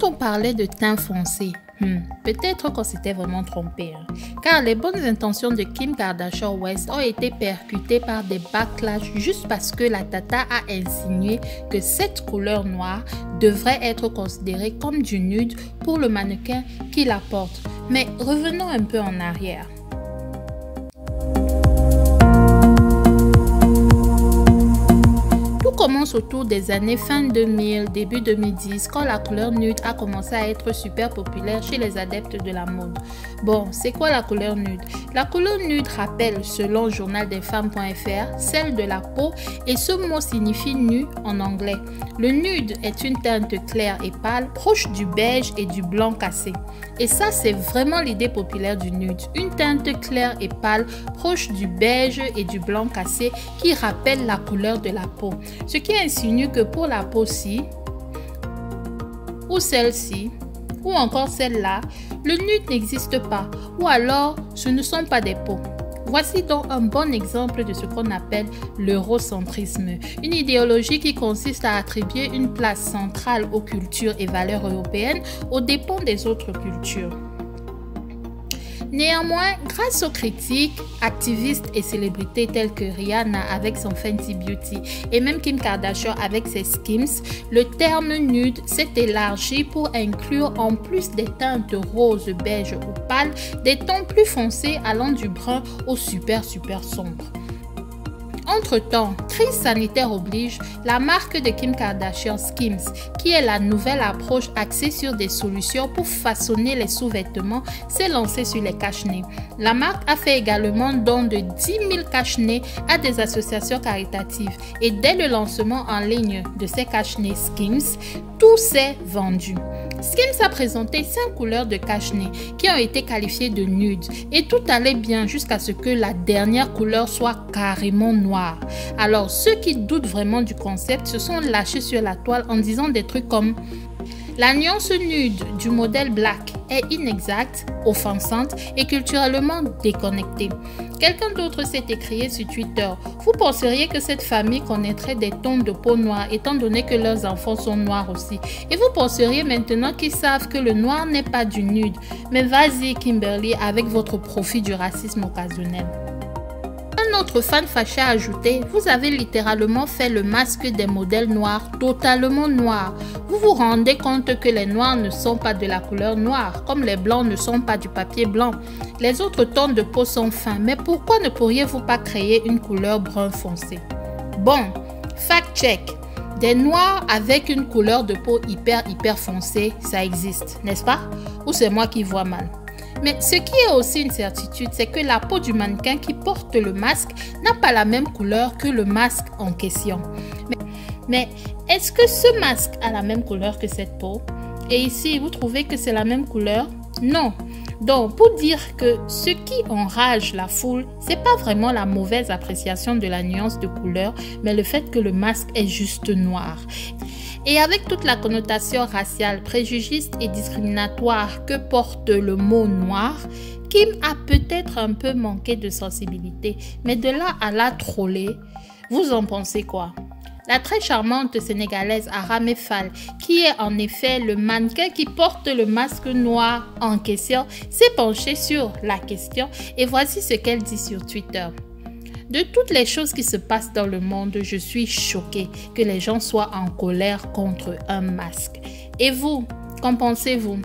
quand on parlait de teint foncé, Hmm, peut-être qu'on s'était vraiment trompé, hein. car les bonnes intentions de Kim Kardashian West ont été percutées par des backlash juste parce que la Tata a insinué que cette couleur noire devrait être considérée comme du nude pour le mannequin qui la porte. Mais revenons un peu en arrière. Autour des années fin 2000, début 2010, quand la couleur nude a commencé à être super populaire chez les adeptes de la mode. Bon, c'est quoi la couleur nude? La couleur nude rappelle, selon journaldesfemmes.fr, celle de la peau et ce mot signifie nu en anglais. Le nude est une teinte claire et pâle, proche du beige et du blanc cassé. Et ça, c'est vraiment l'idée populaire du nude. Une teinte claire et pâle, proche du beige et du blanc cassé qui rappelle la couleur de la peau. Ce qui insinue que pour la peau-ci, ou celle-ci, ou encore celle-là, le nude n'existe pas, ou alors ce ne sont pas des peaux. Voici donc un bon exemple de ce qu'on appelle l'eurocentrisme, une idéologie qui consiste à attribuer une place centrale aux cultures et valeurs européennes aux dépens des autres cultures. Néanmoins, grâce aux critiques, activistes et célébrités telles que Rihanna avec son Fenty Beauty et même Kim Kardashian avec ses Skims, le terme nude s'est élargi pour inclure en plus des teintes rose, beige ou pâle, des tons plus foncés allant du brun au super super sombre. Entre-temps, crise sanitaire oblige, la marque de Kim Kardashian Skims, qui est la nouvelle approche axée sur des solutions pour façonner les sous-vêtements, s'est lancée sur les cache-nez. La marque a fait également don de 10 000 cache-nez à des associations caritatives et dès le lancement en ligne de ces cache-nez Skims, tout s'est vendu. Skims a présenté 5 couleurs de cache-nez qui ont été qualifiées de nudes et tout allait bien jusqu'à ce que la dernière couleur soit carrément noire. Alors ceux qui doutent vraiment du concept se sont lâchés sur la toile en disant des trucs comme la nuance nude du modèle black est inexacte, offensante et culturellement déconnectée. Quelqu'un d'autre s'est écrié sur Twitter. Vous penseriez que cette famille connaîtrait des tons de peau noire étant donné que leurs enfants sont noirs aussi. Et vous penseriez maintenant qu'ils savent que le noir n'est pas du nude. Mais vas-y Kimberly avec votre profit du racisme occasionnel. Notre fan fâché a ajouté Vous avez littéralement fait le masque des modèles noirs totalement noirs. Vous vous rendez compte que les noirs ne sont pas de la couleur noire, comme les blancs ne sont pas du papier blanc. Les autres tons de peau sont fins, mais pourquoi ne pourriez-vous pas créer une couleur brun foncé? Bon, fact check. Des noirs avec une couleur de peau hyper hyper foncée, ça existe, n'est-ce pas? Ou c'est moi qui vois mal? Mais ce qui est aussi une certitude, c'est que la peau du mannequin qui porte le masque n'a pas la même couleur que le masque en question. Mais, est-ce que ce masque a la même couleur que cette peau? Et ici, vous trouvez que c'est la même couleur? Non. Donc, pour dire que ce qui enrage la foule, c'est pas vraiment la mauvaise appréciation de la nuance de couleur, mais le fait que le masque est juste noir. Et avec toute la connotation raciale, préjugiste et discriminatoire que porte le mot noir, Kim a peut-être un peu manqué de sensibilité, mais de là à la troller, vous en pensez quoi? La très charmante sénégalaise Aramé Fall, qui est en effet le mannequin qui porte le masque noir en question, s'est penchée sur la question et voici ce qu'elle dit sur Twitter. De toutes les choses qui se passent dans le monde, je suis choquée que les gens soient en colère contre un masque. Et vous, qu'en pensez-vous?